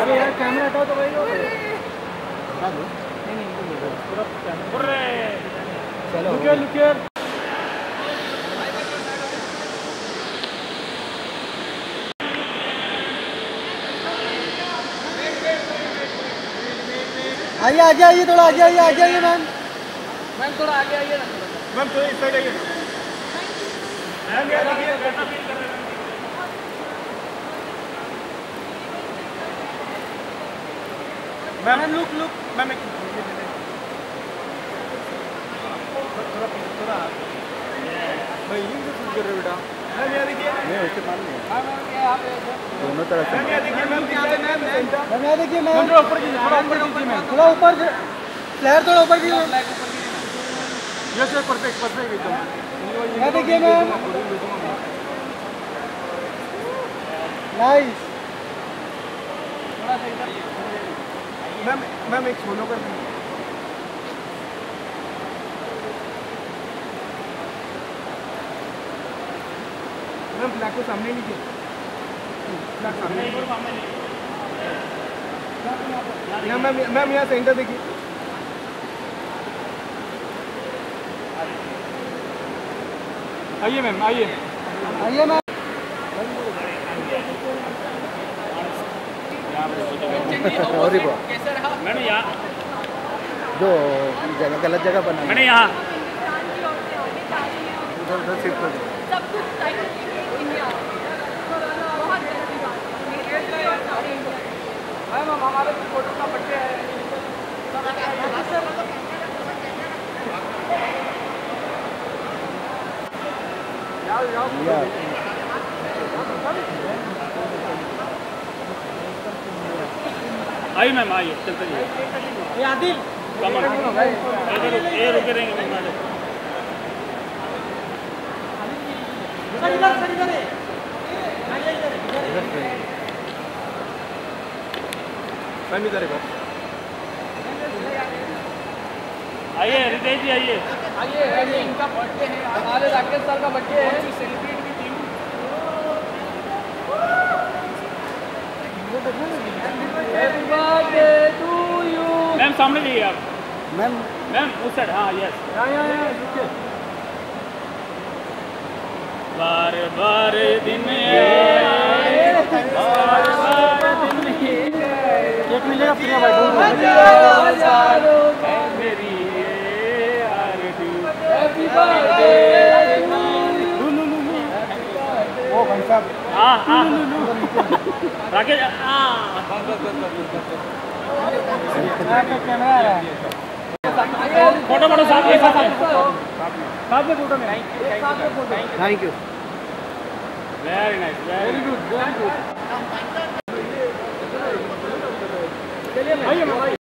अरे यार कैमरा हटाओ तो भाई चलो लुक लुक आइए आगे आइए थोड़ा आगे आइए आगे आइए मैम। मैम थोड़ा आगे आइए। ना मैम थोड़ी इस साइड आइए। मैम यार देखिए मैम लुक लुक मैम एक थोड़ा थोड़ा भाई ये तो कर रहे हो बेटा? हाँ मैम दोनों तरफ़ मैम मैम यहाँ देखिए मैम। थोड़ा ऊपर थोड़ा ऊपर यस यस परफेक्ट परफेक्ट एकदम। यहाँ देखिए मैम। नाइस। थोड़ा सा इधर। मैम मैम एक सोलो कर मैम फ्लैग को सामने लीजिए। फ्लैग सामने यहाँ मैम मैम यहाँ सेंटर देखिए। आइए मैम आइए। आइए मैम। और ही बहुत रहा मैडम यहाँ। जो जगह गलत जगह बना मैडम यहाँ। उधर उधर शिफ्ट कर सब कुछ टाइम इंडिया बहुत अच्छी बात है सारे इंडिया मैम हम हमारे फ़ोटो का बर्थडे है या आइए मैम आइए चलते जाइए ये आदिल कमल ये रुक- ये रुके रहेंगे मैडम सर इधर सर इधर है मैम इधर है बस आइए रितेश जी आइए। आइए इनका बर्थडे है। हमारे राकेश सर का बर्थडे है। Celebrate with you happy birthday to you ma'am सामने जाइए आप। मैम मैम उस साइड हाँ यस यहाँ यहाँ रुकिए बार बार दिन आए बार बार दिन केक मिलेगा है भाई भाई साहब। हाँ हाँ। राकेश हाँ। कैमरा आ रहा है फ़ोटो फ़ोटो साथ में साथ साथ में फ़ोटो में। Thank you very nice very good very good ma'am आइए